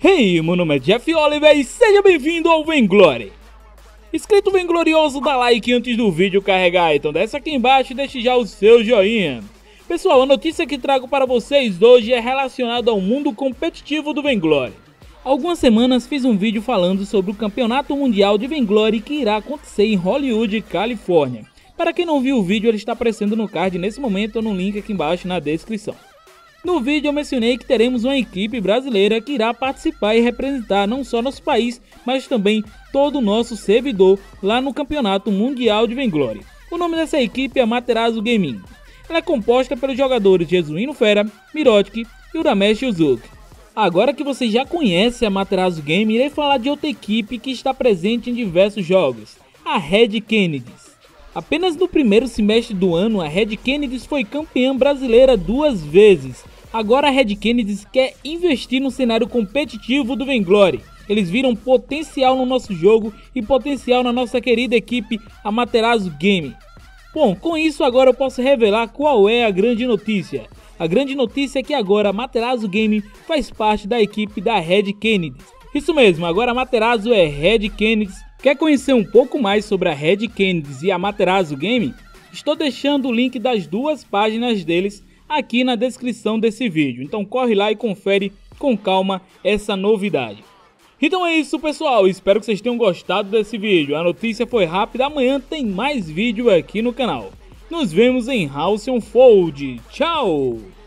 Hey, meu nome é Jeff Oliver e seja bem-vindo ao Venglory. Inscrito Venglorioso, dá like antes do vídeo carregar, então desce aqui embaixo e deixe já o seu joinha. Pessoal, a notícia que trago para vocês hoje é relacionada ao mundo competitivo do Venglory. Algumas semanas fiz um vídeo falando sobre o Campeonato Mundial de Venglory que irá acontecer em Hollywood, Califórnia. Para quem não viu o vídeo, ele está aparecendo no card nesse momento ou no link aqui embaixo na descrição. No vídeo eu mencionei que teremos uma equipe brasileira que irá participar e representar não só nosso país, mas também todo o nosso servidor lá no Campeonato Mundial de Venglory. O nome dessa equipe é Materazo Gaming. Ela é composta pelos jogadores Jesuíno Fera, Mirotic e Uramesh Uzuki. Agora que você já conhece a Materazo Game, irei falar de outra equipe que está presente em diversos jogos, a Red Kennedys. Apenas no primeiro semestre do ano, a Red Kennedys foi campeã brasileira duas vezes. Agora a Red Kennedys quer investir no cenário competitivo do Venglory. Eles viram potencial no nosso jogo e potencial na nossa querida equipe Amaterasu Game. Bom, com isso agora eu posso revelar qual é a grande notícia. A grande notícia é que agora a Materazo Game faz parte da equipe da Red Kennedys. Isso mesmo, agora a Materazo é Red Kennedys Quer conhecer um pouco mais sobre a Red Kennedys e a Materazo Game? Estou deixando o link das duas páginas deles aqui na descrição desse vídeo, então corre lá e confere com calma essa novidade. Então é isso pessoal, espero que vocês tenham gostado desse vídeo, a notícia foi rápida, amanhã tem mais vídeo aqui no canal. Nos vemos em House on Fold, tchau!